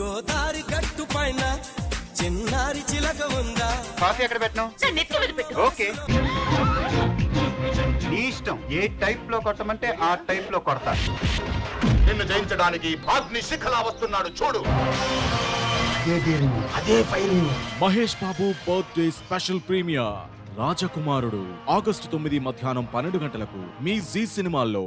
గోదారి గట్టు పైన చిన్నారి చిలక ఉందా? కాఫీ ఎక్కడ పెట్టను? నెత్తి మీద పెట్టు. ఓకే. నీ ఇష్టం. ఏ టైప్లో కొట్టమంటే ఆ టైప్లో కొడతా. నిన్ను జయించడానికి భాగ్ని శిఖలా వస్తున్నాడు చూడు. Mahesh Babu birthday special premiere. Rajakumarudu. August తొమ్మిది మధ్యాహ్నం పన్నెండు గంటలకు మీ జీ సినిమాల్లో.